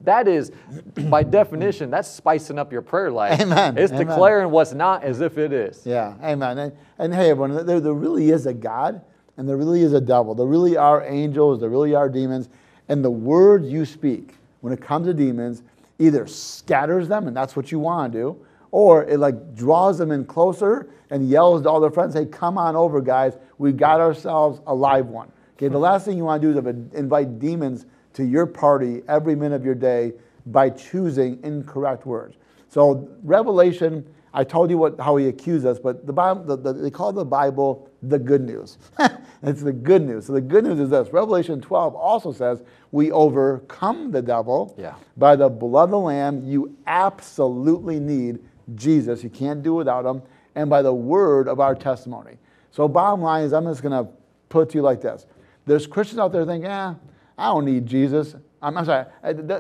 That is, by definition, that's spicing up your prayer life. Amen. It's Amen. declaring what's not as if it is. Yeah, amen. And, and hey, everyone, there, there really is a God and there really is a devil. There really are angels, there really are demons. And the words you speak when it comes to demons either scatters them, and that's what you want to do, or it like draws them in closer and yells to all their friends, hey, come on over, guys. We got ourselves a live one. Okay, the last thing you want to do is invite demons to your party every minute of your day by choosing incorrect words. So Revelation, I told you what, how he accused us, but the Bible, the, the, they call the Bible the good news. it's the good news. So the good news is this. Revelation 12 also says we overcome the devil yeah. by the blood of the Lamb. You absolutely need Jesus. You can't do without him. And by the word of our testimony. So, bottom line is, I'm just going to put it to you like this. There's Christians out there thinking, eh, I don't need Jesus. I'm, I'm sorry,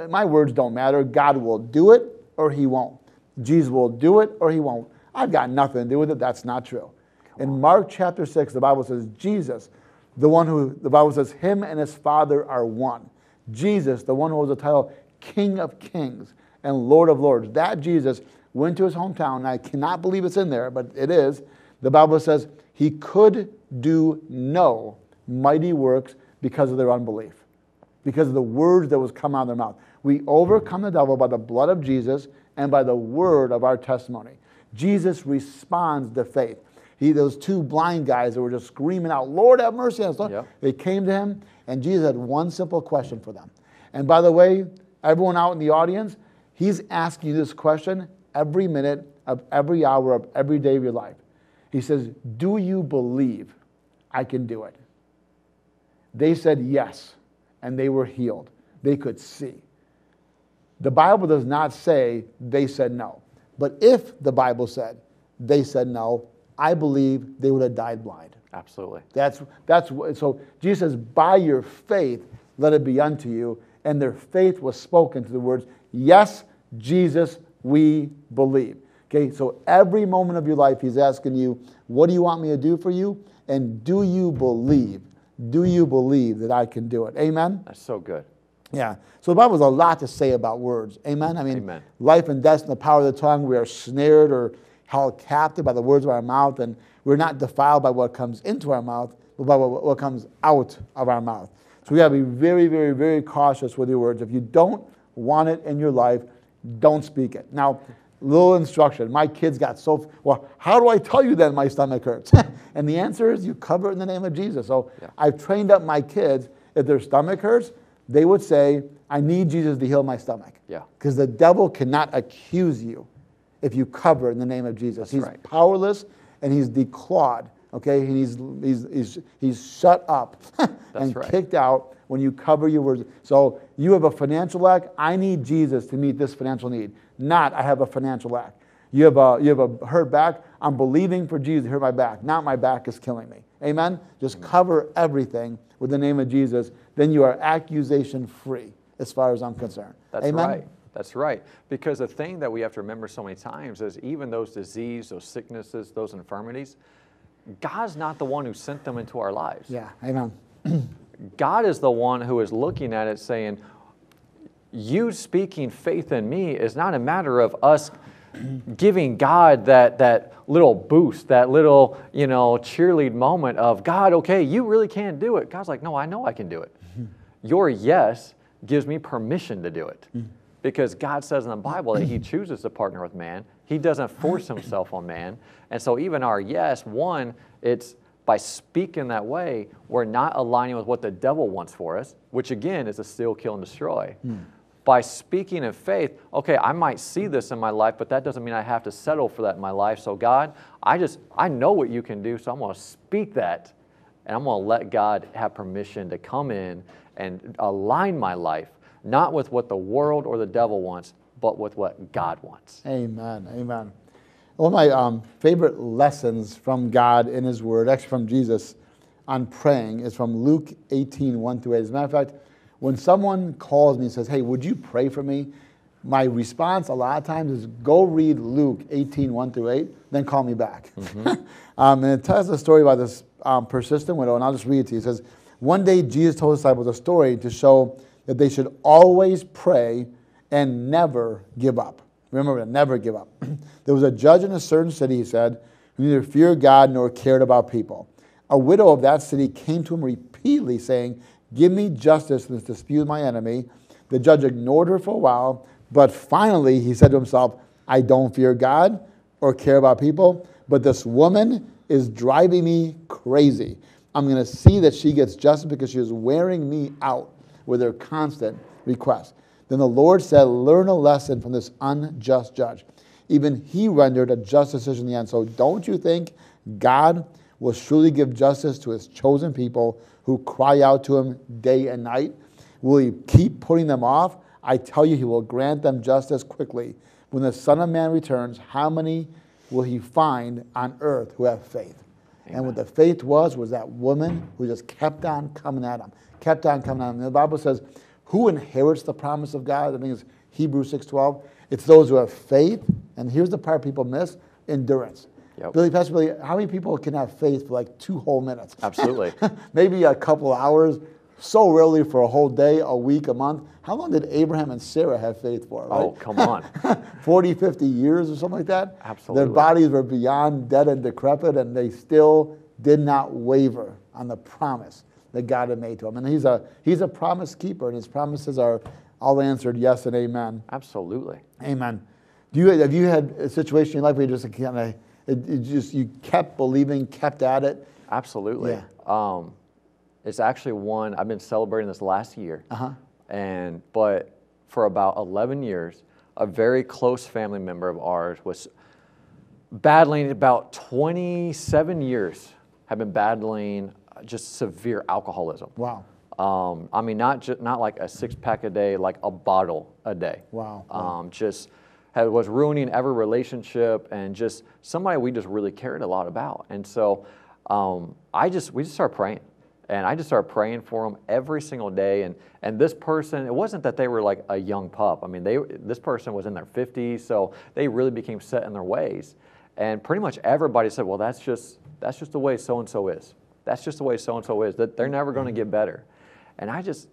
my words don't matter. God will do it or he won't. Jesus will do it or he won't. I've got nothing to do with it. That's not true. In Mark chapter 6, the Bible says, Jesus, the one who, the Bible says, him and his Father are one. Jesus, the one who holds the title King of Kings and Lord of Lords, that Jesus went to his hometown, and I cannot believe it's in there, but it is. The Bible says he could do no mighty works because of their unbelief, because of the words that was come out of their mouth. We overcome the devil by the blood of Jesus and by the word of our testimony. Jesus responds to faith. He, those two blind guys that were just screaming out, Lord, have mercy on us. They came to him, and Jesus had one simple question for them. And by the way, everyone out in the audience, he's asking you this question every minute of every hour of every day of your life. He says, Do you believe I can do it? They said yes, and they were healed. They could see. The Bible does not say they said no. But if the Bible said they said no, I believe they would have died blind. Absolutely. That's, that's what, so Jesus says, by your faith, let it be unto you. And their faith was spoken to the words, Yes, Jesus, we believe. Okay, so every moment of your life, he's asking you, What do you want me to do for you? And do you believe? Do you believe that I can do it? Amen? That's so good. Yeah. So the Bible has a lot to say about words. Amen? I mean, Amen. life and death and the power of the tongue. We are snared or held captive by the words of our mouth, and we're not defiled by what comes into our mouth, but by what, what comes out of our mouth. So we got to be very, very, very cautious with your words. If you don't want it in your life, don't speak it. Now, little instruction. My kids got so well. How do I tell you that my stomach hurts? and the answer is you cover it in the name of Jesus. So Yeah. I've trained up my kids. If their stomach hurts, they would say, "I need Jesus to heal my stomach." Yeah. Because the devil cannot accuse you if you cover in the name of Jesus. he's right. powerless and he's declawed. Okay, and he's he's he's, he's shut up and right. kicked out when you cover your words. So you have a financial lack. I need Jesus to meet this financial need. Not I have a financial lack. You have a you have a hurt back. I'm believing for Jesus to hurt my back. Not my back is killing me. Amen. Just cover everything with the name of Jesus. Then you are accusation free, as far as I'm concerned. That's Amen. right. That's right. Because the thing that we have to remember so many times is even those diseases, those sicknesses, those infirmities, God's not the one who sent them into our lives. Yeah. Amen. God is the one who is looking at it saying, you speaking faith in me is not a matter of us giving God that, that little boost, that little, you know, cheerlead moment of, God, okay, you really can do it. God's like, no, I know I can do it. Your yes gives me permission to do it. Because God says in the Bible that He chooses to partner with man. He doesn't force Himself on man. And so even our yes, one, it's by speaking that way, we're not aligning with what the devil wants for us, which again is to steal, kill, and destroy. Hmm. By speaking in faith, okay, I might see this in my life, but that doesn't mean I have to settle for that in my life. So, God, I just, I know what you can do, so I'm going to speak that, and I'm going to let God have permission to come in and align my life, not with what the world or the devil wants, but with what God wants. Amen. Amen. One of my um, favorite lessons from God in His Word, actually from Jesus, on praying is from Luke 18, 1 through 8. As a matter of fact, when someone calls me and says, Hey, would you pray for me? My response a lot of times is go read Luke 18, 1 through 8, then call me back. um, and it tells a story about this um, persistent widow, and I'll just read it to you. It says, One day Jesus told his disciples a story to show that they should always pray and never give up. Remember, never give up. there was a judge in a certain city, he said, who neither feared God nor cared about people. A widow of that city came to him repeatedly, saying, Give me justice in this dispute with my enemy. The judge ignored her for a while, but finally he said to himself, I don't fear God or care about people, but this woman is driving me crazy. I'm going to see that she gets justice because she is wearing me out with her constant requests. Then the Lord said, Learn a lesson from this unjust judge. Even he rendered a just decision in the end. So don't you think God will surely give justice to his chosen people who cry out to him day and night? Will he keep putting them off? I tell you, he will grant them justice quickly. When the Son of Man returns, how many will he find on earth who have faith? And what the faith was, was that woman who just kept on coming at him, kept on coming at him. And the Bible says, who inherits the promise of God? I think it's Hebrews 6.12. It's those who have faith, and here's the part people miss endurance. Yep. Billy, Pastor Billy, how many people can have faith for like two whole minutes? Absolutely. Maybe a couple hours, so rarely for a whole day, a week, a month. How long did Abraham and Sarah have faith for? Right? Oh, come on. 40, 50 years or something like that? Absolutely. Their bodies were beyond dead and decrepit, and they still did not waver on the promise that God had made to him. And he's a, he's a promise keeper, and his promises are all answered yes and amen. Absolutely. Amen. Do you, have you had a situation in your life where you just kind of, it, it just, you kept believing, kept at it? Absolutely. Yeah. Um, it's actually one I've been celebrating this last year. Uh-huh. And but for about 11 years, a very close family member of ours was battling about 27 years have been battling just severe alcoholism. Wow. Um, I mean, not just not like a six pack a day, like a bottle a day. Wow. Um, just had, was ruining every relationship and just somebody we just really cared a lot about. And so um, I just we just started praying, and I just started praying for them every single day. And and this person, it wasn't that they were like a young pup. I mean, they this person was in their 50s, so they really became set in their ways. And pretty much everybody said, well, that's just that's just the way so and so is. That's just the way so and so is. That they're never going to mm-hmm. get better. And I just,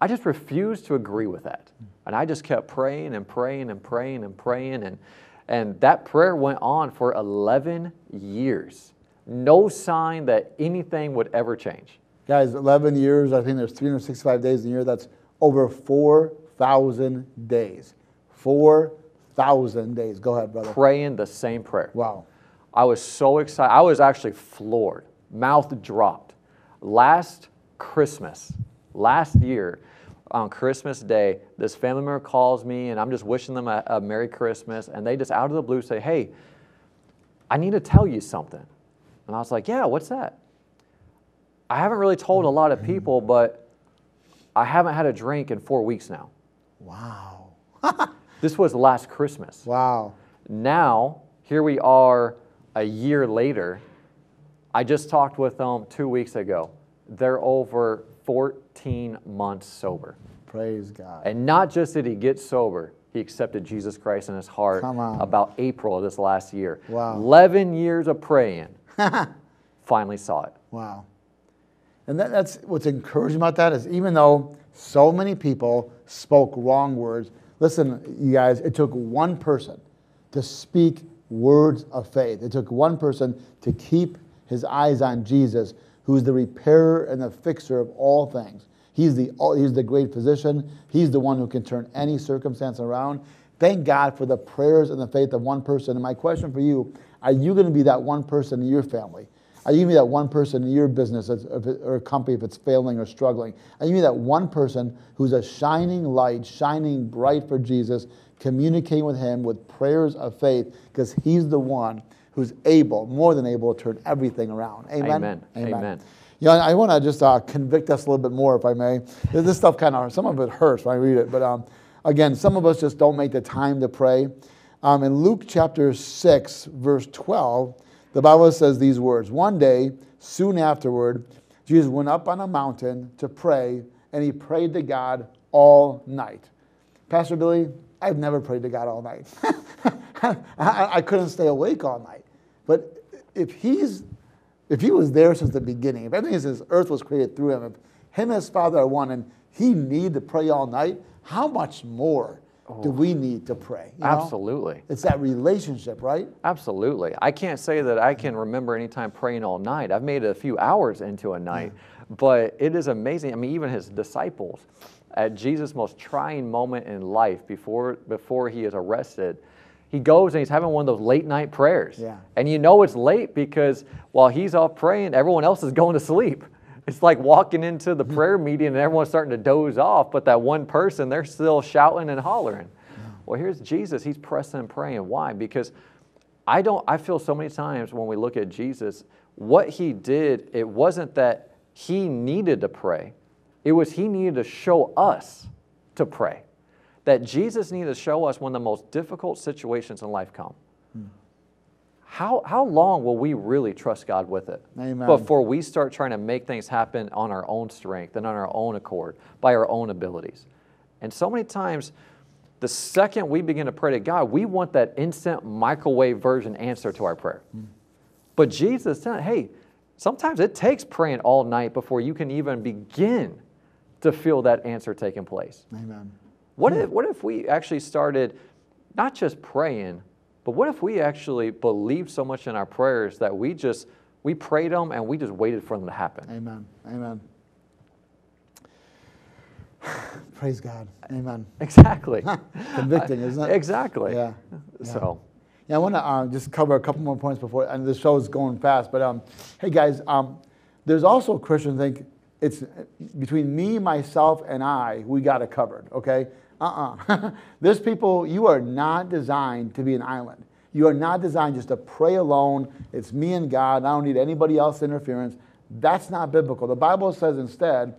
I just refused to agree with that. Mm. And I just kept praying and praying and praying and praying. And, and that prayer went on for 11 years. No sign that anything would ever change. Guys, 11 years, I think there's 365 days in a year. That's over 4,000 days. 4,000 days. Go ahead, brother. Praying the same prayer. Wow. I was so excited. I was actually floored, mouth dropped. Last Christmas, last year, on Christmas Day, this family member calls me and I'm just wishing them a, a Merry Christmas. And they just out of the blue say, Hey, I need to tell you something. And I was like, Yeah, what's that? I haven't really told a lot of people, but I haven't had a drink in four weeks now. Wow. This was last Christmas. Wow. Now, here we are a year later. I just talked with them two weeks ago. They're over 14 months sober. Praise God. And not just did he get sober, he accepted Jesus Christ in his heart about April of this last year. Wow. 11 years of praying, finally saw it. Wow. And that, that's what's encouraging about that is even though so many people spoke wrong words, listen, you guys, it took one person to speak words of faith. It took one person to keep his eyes on Jesus, who's the repairer and the fixer of all things. He's the, he's the great physician. He's the one who can turn any circumstance around. Thank God for the prayers and the faith of one person. And my question for you are you going to be that one person in your family? Are you going to be that one person in your business or company if it's failing or struggling? Are you going to be that one person who's a shining light, shining bright for Jesus, communicating with Him with prayers of faith because He's the one who's able, more than able, to turn everything around? Amen. Amen. Amen. You know, I want to just uh, convict us a little bit more, if I may. This stuff kind of, some of it hurts when I read it, but um, again, some of us just don't make the time to pray. Um, in Luke chapter 6, verse 12, the Bible says these words One day, soon afterward, Jesus went up on a mountain to pray, and he prayed to God all night. Pastor Billy, I've never prayed to God all night. I, I couldn't stay awake all night. But if he's if he was there since the beginning, if everything since earth was created through him, if him and his father are one, and he need to pray all night, how much more do we oh. need to pray? you know? Absolutely. It's that relationship, right? Absolutely. I can't say that I can remember any time praying all night. I've made a few hours into a night, but it is amazing. I mean, even his disciples, at Jesus' most trying moment in life before, before he is arrested, he goes and he's having one of those late night prayers. Yeah. And you know it's late because while he's off praying, everyone else is going to sleep. It's like walking into the prayer meeting and everyone's starting to doze off, but that one person, they're still shouting and hollering. Well, here's Jesus. He's pressing and praying. Why? Because I don't I feel so many times when we look at Jesus, what he did, it wasn't that he needed to pray. It was he needed to show us to pray. That Jesus needed to show us when the most difficult situations in life come. How, how long will we really trust God with it Amen. before we start trying to make things happen on our own strength and on our own accord, by our own abilities? And so many times, the second we begin to pray to God, we want that instant microwave version answer to our prayer. Mm. But Jesus said, hey, sometimes it takes praying all night before you can even begin to feel that answer taking place. Amen. What if, what if we actually started not just praying, but what if we actually believed so much in our prayers that we just we prayed them and we just waited for them to happen? Amen. Amen. Praise God. Amen. Exactly. Convicting, isn't it? Exactly. Yeah. yeah. So. Yeah, I want to uh, just cover a couple more points before, and the show is going fast. But um, hey, guys, um, there's also Christians think it's between me, myself, and I. We got it covered. Okay. Uh-uh. There's people. You are not designed to be an island. You are not designed just to pray alone. It's me and God. I don't need anybody else's interference. That's not biblical. The Bible says instead,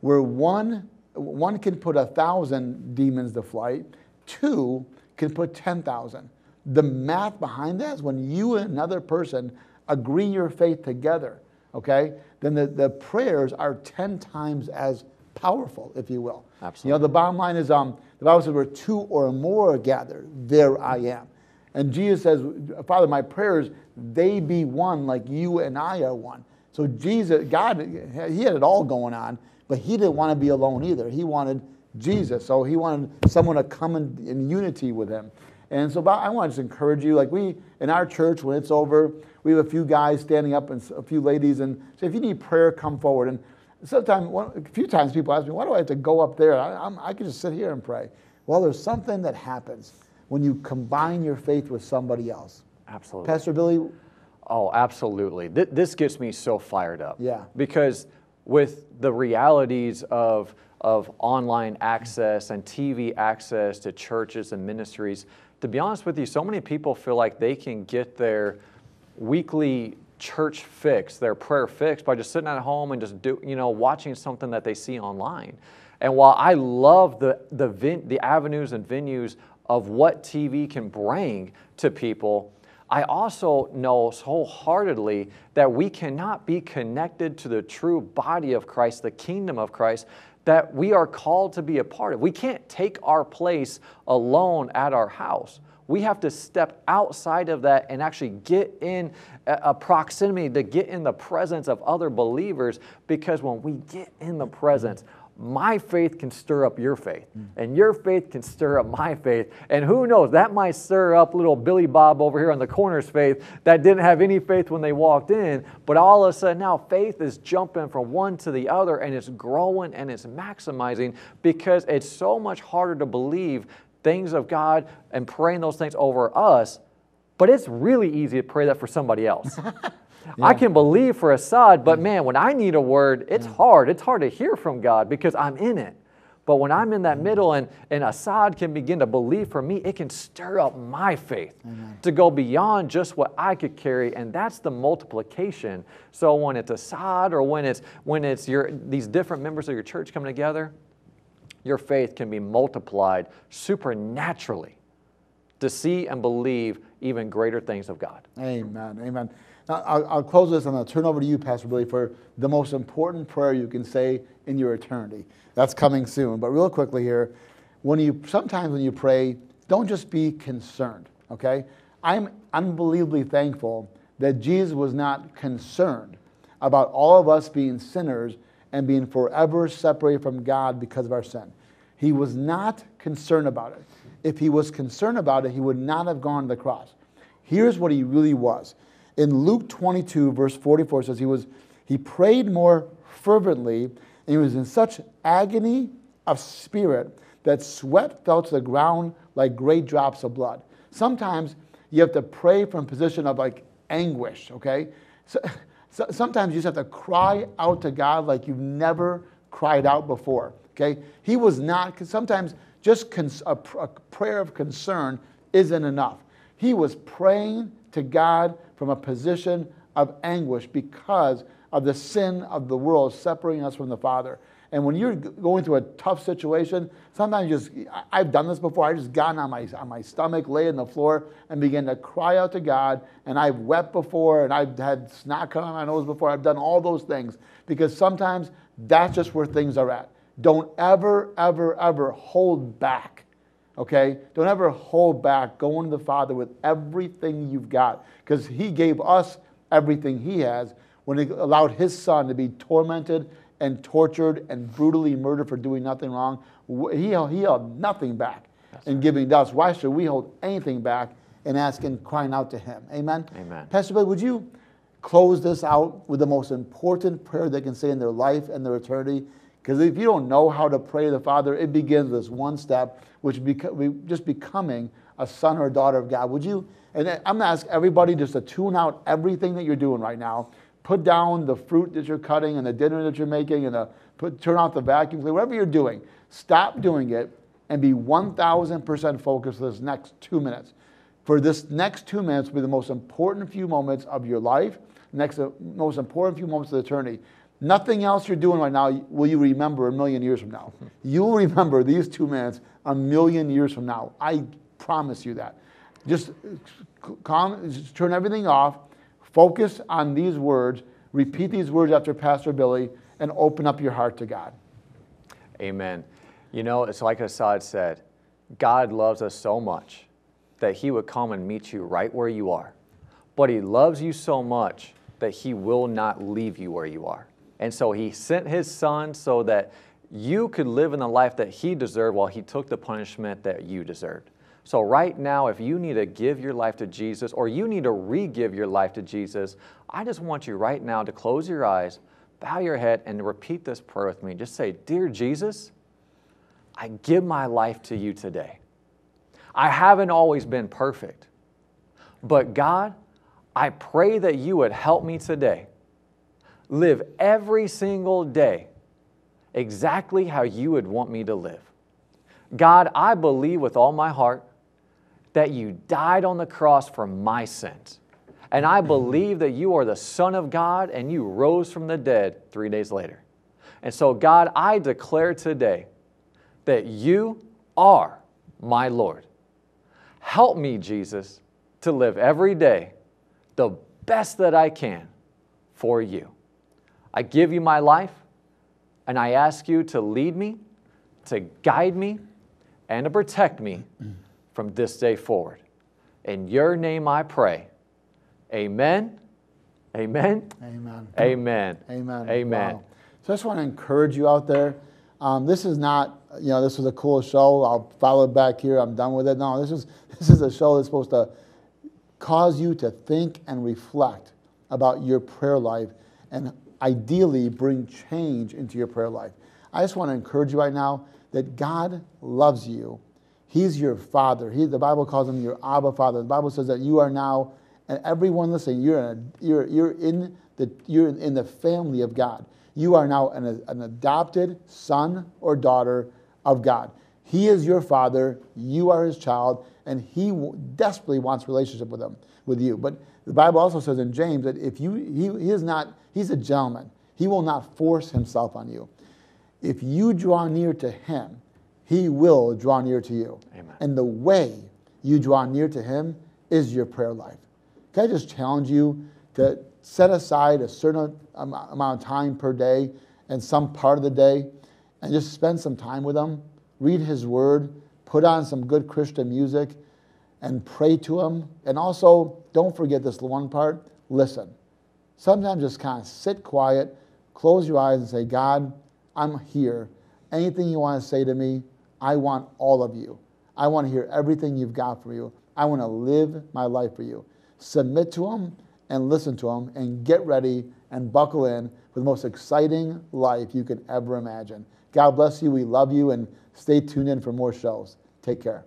where one one can put a thousand demons to flight, two can put ten thousand the math behind that is when you and another person agree your faith together, okay, then the, the prayers are 10 times as powerful, if you will. Absolutely. You know, the bottom line is um, the Bible says, where two or more are gathered, there I am. And Jesus says, Father, my prayers, they be one like you and I are one. So Jesus, God, he had it all going on, but he didn't want to be alone either. He wanted Jesus. So he wanted someone to come in, in unity with him. And so I want to just encourage you, like we, in our church, when it's over, we have a few guys standing up and a few ladies and say, if you need prayer, come forward. And sometimes, a few times people ask me, why do I have to go up there? I, I'm, I can just sit here and pray. Well, there's something that happens when you combine your faith with somebody else. Absolutely. Pastor Billy? Oh, absolutely. Th- this gets me so fired up. Yeah. Because with the realities of, of online access and TV access to churches and ministries, to be honest with you, so many people feel like they can get their weekly church fix, their prayer fix by just sitting at home and just do, you know, watching something that they see online. And while I love the the vin- the avenues and venues of what TV can bring to people, I also know wholeheartedly that we cannot be connected to the true body of Christ, the kingdom of Christ, that we are called to be a part of. We can't take our place alone at our house. We have to step outside of that and actually get in a proximity to get in the presence of other believers because when we get in the presence, my faith can stir up your faith, mm. and your faith can stir up my faith. And who knows, that might stir up little Billy Bob over here on the corner's faith that didn't have any faith when they walked in. But all of a sudden now faith is jumping from one to the other, and it's growing and it's maximizing because it's so much harder to believe things of God and praying those things over us. But it's really easy to pray that for somebody else. Yeah. I can believe for Assad, but man, when I need a word, it's yeah. hard. It's hard to hear from God because I'm in it. But when I'm in that mm. middle and, and Assad can begin to believe for me, it can stir up my faith Amen. to go beyond just what I could carry. And that's the multiplication. So when it's Assad or when it's when it's your these different members of your church coming together, your faith can be multiplied supernaturally to see and believe even greater things of God. Amen. Amen. I'll, I'll, close this and I'll turn over to you, Pastor Billy, for the most important prayer you can say in your eternity. That's coming soon. But real quickly here, when you sometimes when you pray, don't just be concerned. Okay, I'm unbelievably thankful that Jesus was not concerned about all of us being sinners and being forever separated from God because of our sin. He was not concerned about it. If he was concerned about it, he would not have gone to the cross. Here's what he really was in Luke 22, verse 44, says he was he prayed more fervently, and he was in such agony of spirit that sweat fell to the ground like great drops of blood. Sometimes you have to pray from a position of like anguish, okay? So, so sometimes you just have to cry out to God like you've never cried out before, okay? He was not, because sometimes just cons- a, a prayer of concern isn't enough. He was praying to God from a position of anguish because of the sin of the world separating us from the Father. And when you're going through a tough situation, sometimes just, I've done this before, I just gotten on my, on my stomach, lay on the floor, and begin to cry out to God. And I've wept before, and I've had snot come on my nose before. I've done all those things because sometimes that's just where things are at. Don't ever, ever, ever hold back Okay? Don't ever hold back going to the Father with everything you've got because He gave us everything He has when He allowed His Son to be tormented and tortured and brutally murdered for doing nothing wrong. He, he held nothing back That's in right. giving to us. Why should we hold anything back in asking, crying out to Him? Amen? Amen. Pastor Bill, would you close this out with the most important prayer they can say in their life and their eternity? Because if you don't know how to pray the Father, it begins with this one step, which is just becoming a son or a daughter of God. Would you? And uh, I'm going to ask everybody just to tune out everything that you're doing right now. Put down the fruit that you're cutting and the dinner that you're making and the, put, turn off the vacuum cleaner, whatever you're doing. Stop doing it and be 1,000% focused for this next two minutes. For this next two minutes will be the most important few moments of your life, next uh, most important few moments of eternity. Nothing else you're doing right now will you remember a million years from now. You'll remember these two minutes a million years from now. I promise you that. Just, calm, just turn everything off, focus on these words, repeat these words after Pastor Billy, and open up your heart to God. Amen. You know, it's like Assad said God loves us so much that He would come and meet you right where you are. But He loves you so much that He will not leave you where you are. And so he sent his son so that you could live in the life that he deserved while he took the punishment that you deserved. So, right now, if you need to give your life to Jesus or you need to re give your life to Jesus, I just want you right now to close your eyes, bow your head, and repeat this prayer with me. Just say, Dear Jesus, I give my life to you today. I haven't always been perfect, but God, I pray that you would help me today live every single day exactly how you would want me to live. God, I believe with all my heart that you died on the cross for my sins. And I mm-hmm. believe that you are the Son of God and you rose from the dead three days later. And so, God, I declare today that you are my Lord. Help me, Jesus, to live every day the best that I can for you. I give you my life, and I ask you to lead me, to guide me, and to protect me mm-hmm. From this day forward. In your name I pray. Amen. Amen. Amen. Amen. Amen. Amen. Wow. So I just want to encourage you out there. Um, this is not, you know, this was a cool show. I'll follow it back here. I'm done with it. No, this is this is a show that's supposed to cause you to think and reflect about your prayer life and ideally bring change into your prayer life. I just want to encourage you right now that God loves you. He's your father. He, the Bible calls him your Abba Father. The Bible says that you are now, and everyone listening, you're, in a, you're, you're, in, the, you're in the family of God. You are now an, an adopted son or daughter of God. He is your father, you are his child, and he desperately wants relationship with him, with you. But the Bible also says in James that if you, he, he is not, he's a gentleman. He will not force himself on you. If you draw near to him, he will draw near to you. Amen. And the way you draw near to him is your prayer life. Can I just challenge you to set aside a certain amount of time per day and some part of the day and just spend some time with him, read his word, put on some good Christian music, and pray to him. And also, don't forget this one part listen. Sometimes just kind of sit quiet, close your eyes, and say, God, I'm here. Anything you want to say to me, I want all of you. I want to hear everything you've got for you. I want to live my life for you. Submit to Him and listen to Him and get ready and buckle in for the most exciting life you could ever imagine. God bless you. We love you and stay tuned in for more shows. Take care.